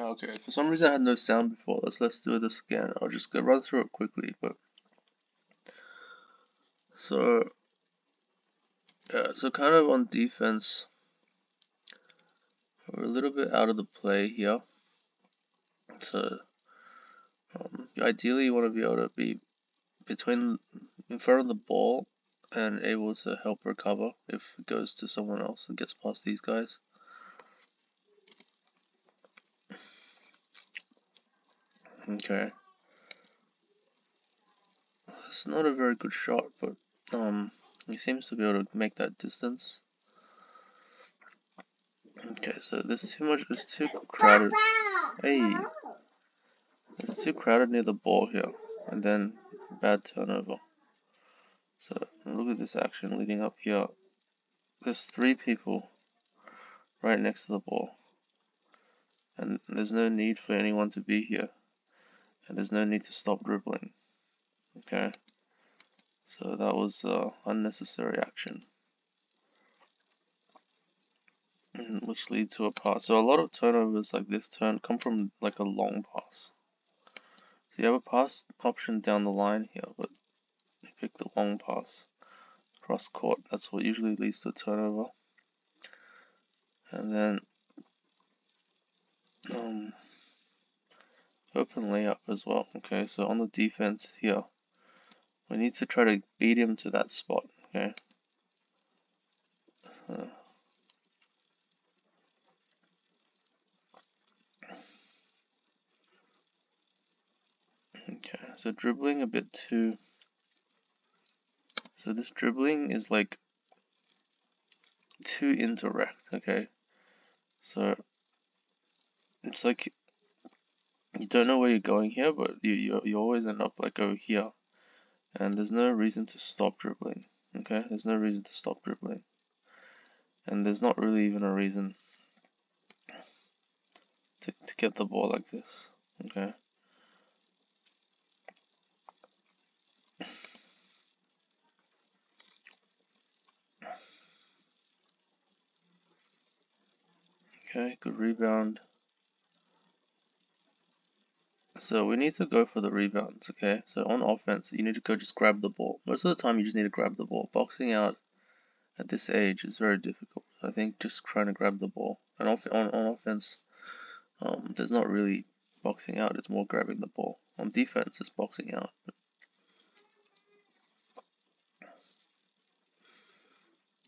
Okay, for some reason I had no sound before this. Let's do this again. I'll just go run through it quickly. But so yeah, so kind of on defense, we're a little bit out of the play here. So um, ideally, you want to be able to be between in front of the ball and able to help recover if it goes to someone else and gets past these guys. Okay. It's not a very good shot, but um, he seems to be able to make that distance. Okay, so there's too much, it's too crowded. Hey! It's too crowded near the ball here, and then bad turnover. So look at this action leading up here. There's three people right next to the ball, and there's no need for anyone to be here, and there's no need to stop dribbling. Okay, so that was uh, unnecessary action. Which leads to a pass. So a lot of turnovers like this turn come from like a long pass. So you have a pass option down the line here, but you pick the long pass cross court. That's what usually leads to a turnover. And then um, open layup as well. Okay, so on the defense here, we need to try to beat him to that spot. Okay. Uh, Okay, so dribbling a bit too. So this dribbling is like too indirect, okay? So it's like you don't know where you're going here, but you, you, you always end up like over here. And there's no reason to stop dribbling, okay? There's no reason to stop dribbling. And there's not really even a reason to, to get the ball like this, okay? Okay, good rebound. So we need to go for the rebounds, okay? So on offense, you need to go just grab the ball. Most of the time, you just need to grab the ball. Boxing out at this age is very difficult. I think just trying to grab the ball. And on, on offense, um, there's not really boxing out, it's more grabbing the ball. On defense, it's boxing out.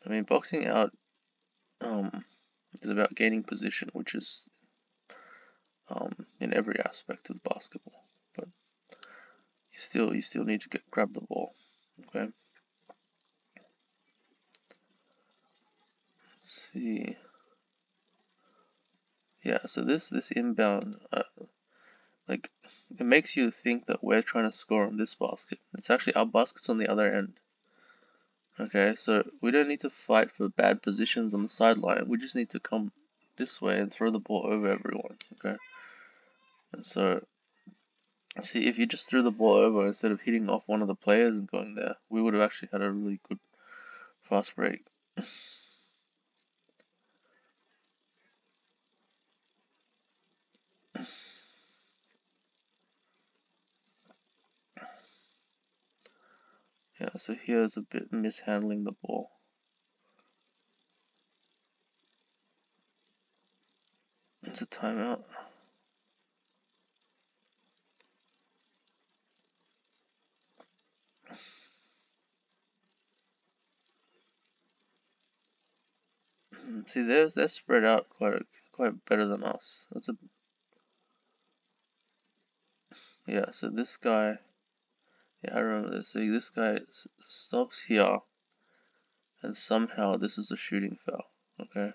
I mean, boxing out um, is about gaining position, which is um, in every aspect of the basketball. But you still you still need to get grab the ball. Okay. Let's see. Yeah, so this this inbound, uh, like, it makes you think that we're trying to score on this basket. It's actually our basket's on the other end. Okay, so we don't need to fight for bad positions on the sideline. We just need to come this way and throw the ball over everyone. Okay, so see if you just threw the ball over instead of hitting off one of the players and going there, we would have actually had a really good fast break. Yeah, so here's a bit mishandling the ball. It's a timeout. See, they're, they're spread out quite quite better than us. That's a yeah. So this guy yeah, I remember this. See, this guy stops here, and somehow this is a shooting foul. Okay,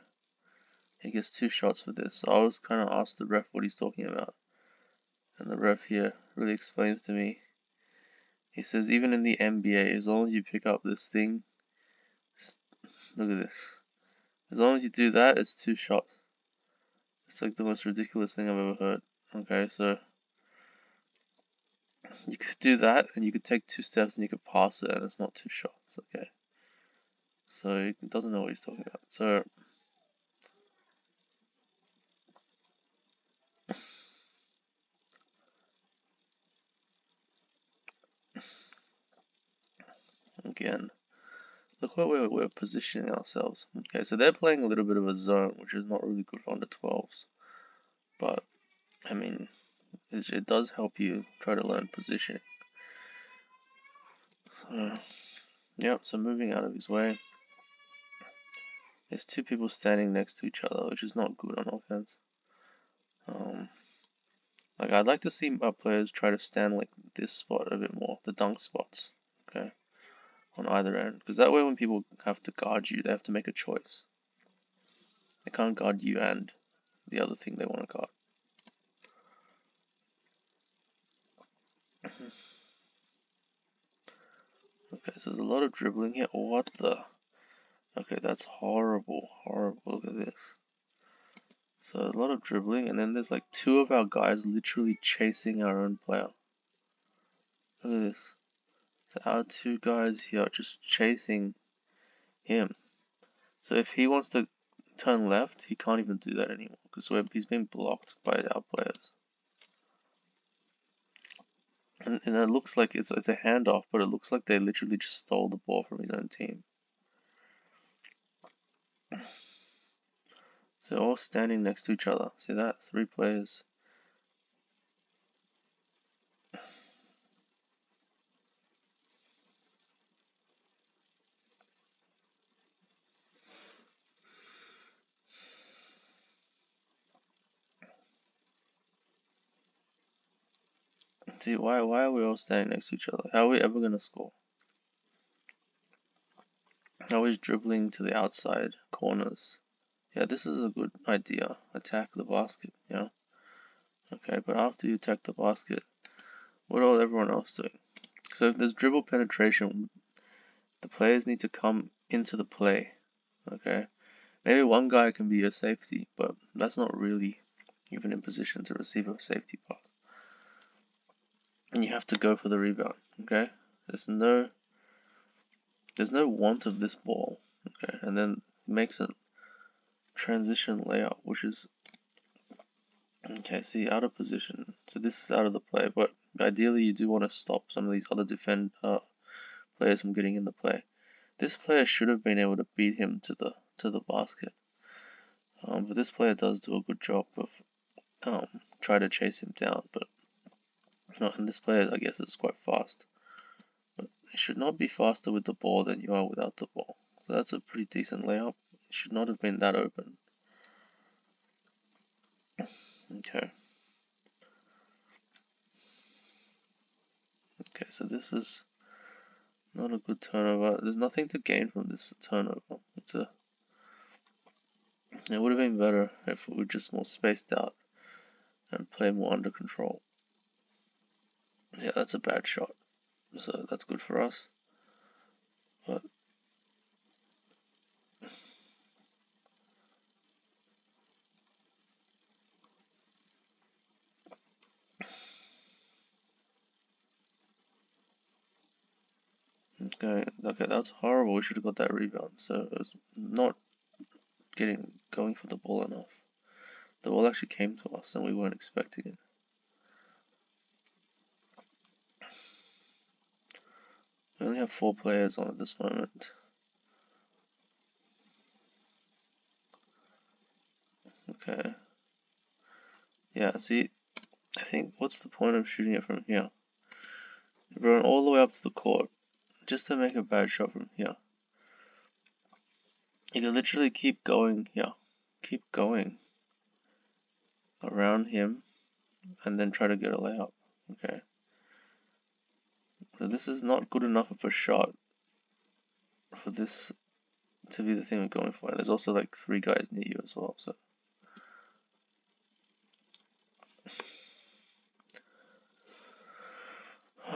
he gets two shots for this. So I was kind of asked the ref what he's talking about, and the ref here really explains to me. He says even in the NBA, as long as you pick up this thing, look at this. As long as you do that, it's two shots. It's like the most ridiculous thing I've ever heard. Okay, so you could do that and you could take two steps and you could pass it and it's not two shots, okay? So it doesn't know what he's talking about. So again. Look where we're, we're positioning ourselves. Okay, so they're playing a little bit of a zone, which is not really good for under 12s. But, I mean, it, does help you try to learn positioning. So, yep, so moving out of his way. There's two people standing next to each other, which is not good on offense. Um, like I'd like to see our players try to stand like this spot a bit more, the dunk spots, okay, on either end, because that way when people have to guard you, they have to make a choice. They can't guard you and the other thing they want to guard. okay, so there's a lot of dribbling here. What the? Okay, that's horrible, horrible. Look at this. So a lot of dribbling, and then there's like two of our guys literally chasing our own player. Look at this. So our two guys here are just chasing him. So if he wants to turn left, he can't even do that anymore because he's being blocked by our players. And, and it looks like it's, it's a handoff, but it looks like they literally just stole the ball from his own team. So all standing next to each other. See that? Three players. See, why, why are we all standing next to each other? How are we ever going to score? Always dribbling to the outside corners. Yeah, this is a good idea. Attack the basket, yeah. Okay, but after you attack the basket, what are everyone else doing? So if there's dribble penetration, the players need to come into the play, okay? Maybe one guy can be a safety, but that's not really even in position to receive a safety pass. And you have to go for the rebound, okay? There's no there's no want of this ball, okay? And then makes it transition layout, which is okay. See, out of position. So this is out of the play, but ideally you do want to stop some of these other defend uh, players from getting in the play. This player should have been able to beat him to the to the basket, um, but this player does do a good job of um, try to chase him down. But no, and this player, I guess, is quite fast. But it should not be faster with the ball than you are without the ball. So that's a pretty decent layup. It should not have been that open. Okay. Okay, so this is not a good turnover. There's nothing to gain from this turnover. It's a it would have been better if we were just more spaced out and play more under control. Yeah, that's a bad shot. So that's good for us. But Okay, okay, that's horrible. We should have got that rebound. So it was not getting going for the ball enough. The ball actually came to us and we weren't expecting it. We only have four players on at this moment. Okay. Yeah, see, I think, what's the point of shooting it from here? Going all the way up to the court just to make a bad shot from here. You can literally keep going here. Keep going around him and then try to get a layup. Okay. So this is not good enough of a shot for this to be the thing we're going for. There's also like three guys near you as well, so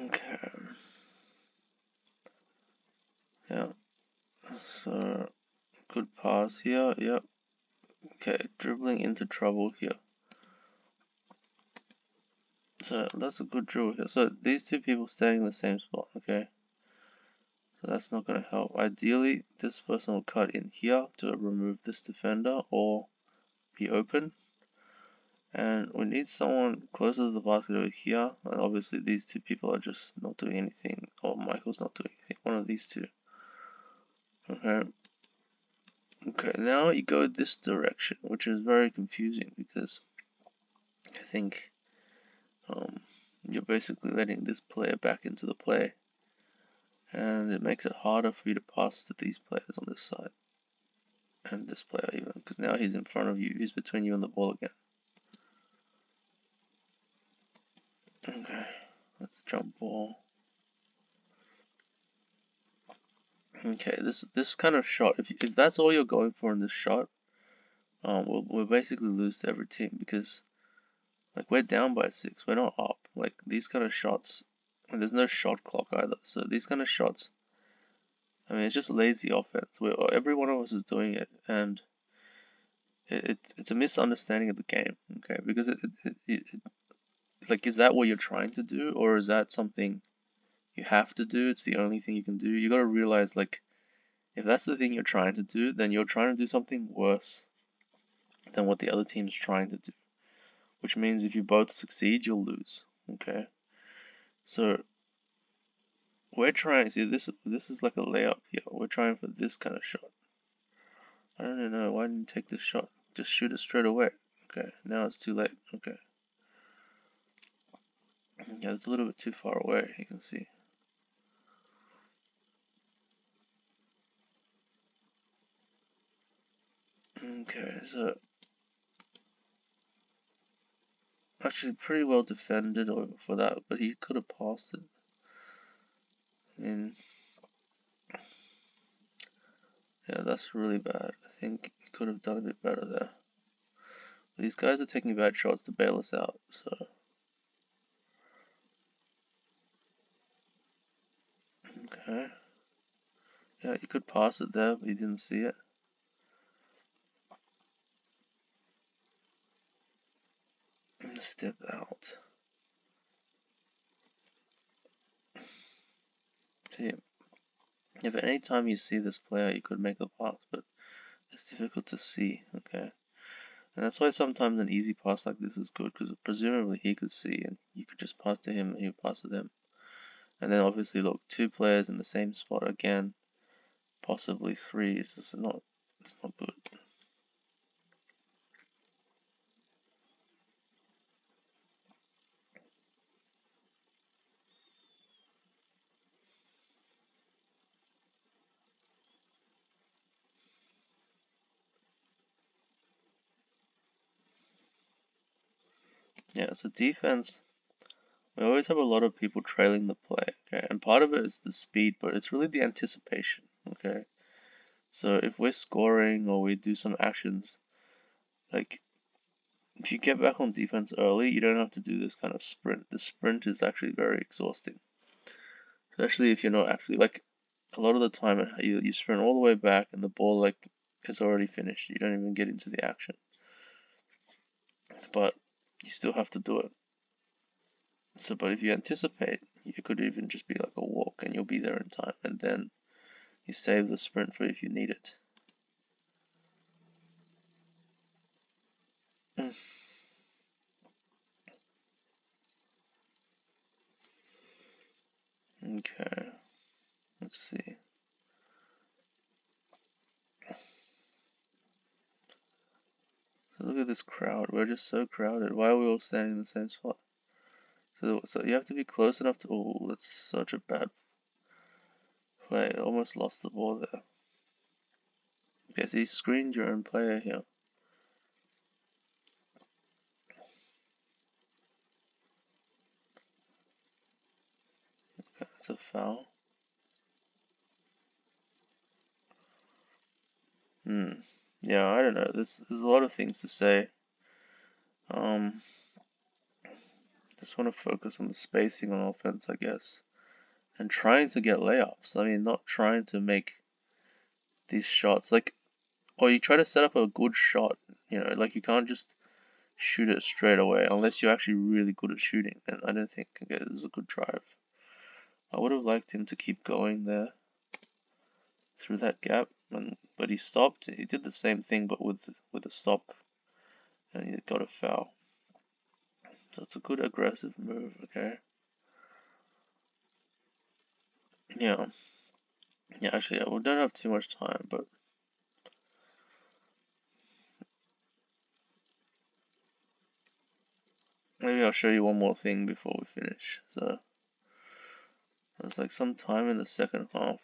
okay. Yeah. So, good pass here. Yep. Okay, dribbling into trouble here. So that's a good drill here. So these two people staying in the same spot, okay? So that's not going to help. Ideally, this person will cut in here to remove this defender or be open. And we need someone closer to the basket over here. And obviously these two people are just not doing anything. Or Michael's not doing anything. One of these two. Okay. Okay, now you go this direction, which is very confusing because I think um, you're basically letting this player back into the play. And it makes it harder for you to pass to these players on this side. And this player even because now he's in front of you he's between you and the ball again. Okay let's jump ball. Okay this this kind of shot if, if that's all you're going for in this shot um, we'll, we'll basically lose to every team because like we're down by six we're not up like these kind of shots and there's no shot clock either. So these kind of shots, I mean, it's just lazy offense. Where every one of us is doing it, and it, it it's a misunderstanding of the game. Okay, because it, it, it, it like is that what you're trying to do, or is that something you have to do? It's the only thing you can do. You got to realize like if that's the thing you're trying to do, then you're trying to do something worse than what the other team's trying to do. Which means if you both succeed, you'll lose. Okay. So we're trying, see this this is like a layup here. We're trying for this kind of shot. I don't know, why didn't you take this shot? Just shoot it straight away. Okay, now it's too late. Okay. Yeah, it's a little bit too far away, you can see. Okay, so actually pretty well defended for that, but he could have passed it. And yeah, that's really bad. I think he could have done a bit better there. These guys are taking bad shots to bail us out, so. Okay. Yeah, you could pass it there, but you didn't see it. Step out. See, if at any time you see this player, you could make the pass, but it's difficult to see, okay? And that's why sometimes an easy pass like this is good, because presumably he could see, and you could just pass to him, and you pass to them. And then obviously, look, two players in the same spot again, possibly three, this is not, it's not good. Yeah, so defense, we always have a lot of people trailing the play, okay? And part of it is the speed, but it's really the anticipation, okay? So if we're scoring or we do some actions, like if you get back on defense early, you don't have to do this kind of sprint. The sprint is actually very exhausting. Especially if you're not actually like a lot of the time you you sprint all the way back and the ball like is already finished. You don't even get into the action. But you still have to do it. So, but if you anticipate, you could even just be like a walk and you'll be there in time, and then you save the sprint for if you need it. Okay, let's see. Look at this crowd. We're just so crowded. Why are we all standing in the same spot? So, so you have to be close enough to. Oh, that's such a bad play. Almost lost the ball there. Okay, so you screened your own player here. Okay, that's a foul. Hmm yeah, I don't know. There's there's a lot of things to say. Um, just want to focus on the spacing on offense, I guess, and trying to get layups. I mean, not trying to make these shots like, or you try to set up a good shot. You know, like you can't just shoot it straight away unless you're actually really good at shooting. And I don't think okay, this is a good drive. I would have liked him to keep going there through that gap, and, but he stopped. He did the same thing, but with with a stop, and he got a foul. So it's a good aggressive move, okay? Yeah. Yeah, actually, yeah, we don't have too much time, but... Maybe I'll show you one more thing before we finish, so... There's like some time in the second half.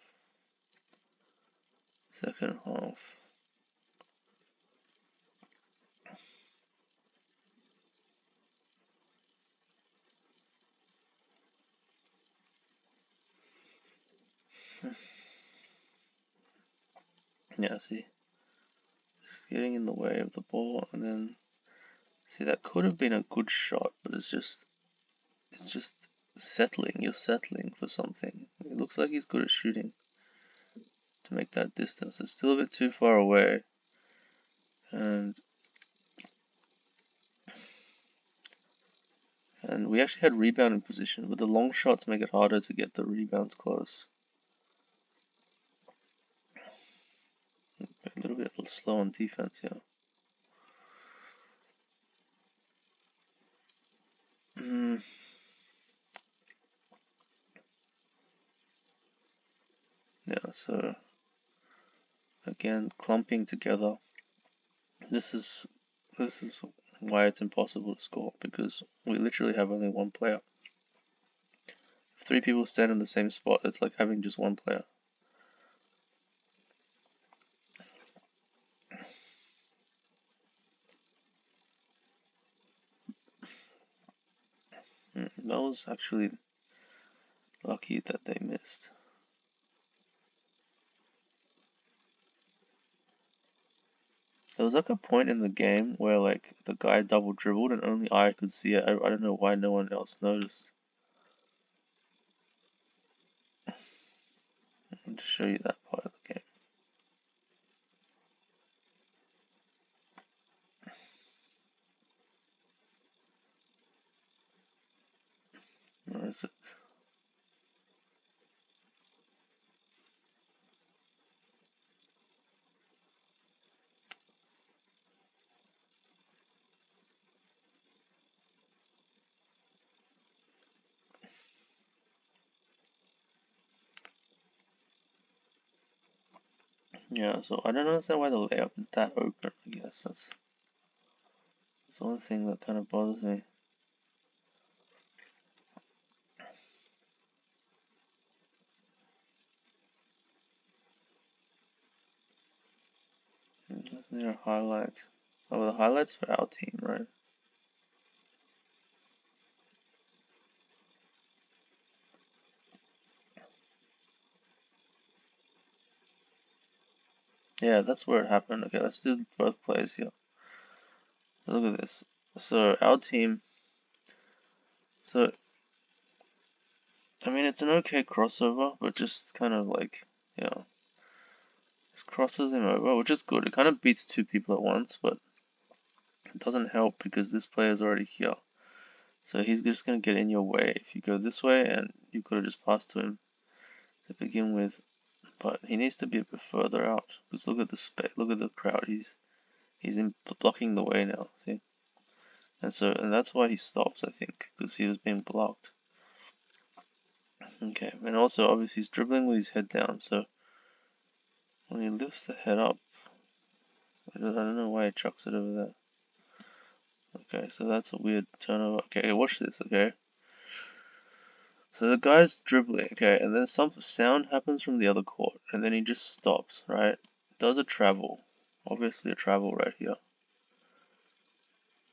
Second half. Hmm. Yeah, see, just getting in the way of the ball, and then see that could have been a good shot, but it's just, it's just settling. You're settling for something. It looks like he's good at shooting to make that distance. It's still a bit too far away, and and we actually had rebounding position, but the long shots make it harder to get the rebounds close. A little bit slow on defense, yeah. Mm. Yeah, so again, clumping together. This is this is why it's impossible to score because we literally have only one player. If three people stand in the same spot, it's like having just one player. Hmm, that was actually lucky that they missed. There was like a point in the game where like the guy double dribbled and only I could see it. I, I don't know why no one else noticed. I'll just show you that part of the game. Where is it? Yeah, so I don't understand why the layup is that open, I guess that's, that's the only thing that kind of bothers me. Hmm, Isn't there a highlight? Oh, the highlights for our team, right? Yeah, that's where it happened. Okay, let's do both plays here. look at this. So our team. So I mean, it's an okay crossover, but just kind of like, yeah, just crosses him over, which is good. It kind of beats two people at once, but it doesn't help because this player is already here. So he's just going to get in your way if you go this way, and you could have just passed to him to begin with. But he needs to be a bit further out because look at the space, look at the crowd. He's he's in blocking the way now. See, and so and that's why he stops. I think because he was being blocked. Okay, and also obviously he's dribbling with his head down, so when he lifts the head up, I don't know why he chucks it over there. Okay, so that's a weird turnover. Okay, watch this, okay? So the guy's dribbling, okay, and then some sound happens from the other court, and then he just stops, right? Does a travel. Obviously a travel right here.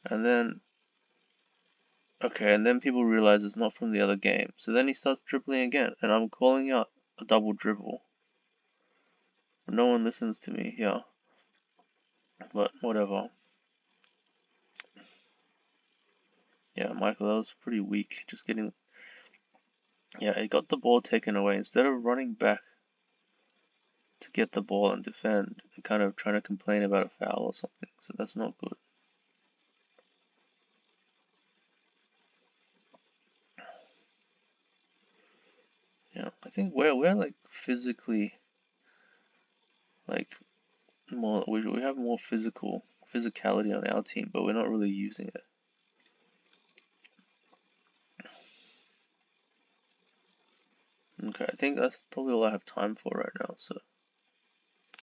And then Okay, and then people realize it's not from the other game. So then he starts dribbling again, and I'm calling out a double dribble. no one listens to me here. But whatever. Yeah, Michael, that was pretty weak. Just getting... Yeah, he got the ball taken away. Instead of running back to get the ball and defend, and kind of trying to complain about a foul or something. So that's not good. Yeah, I think we're we're like physically like more we we have more physical physicality on our team, but we're not really using it. Okay, I think that's probably all I have time for right now, so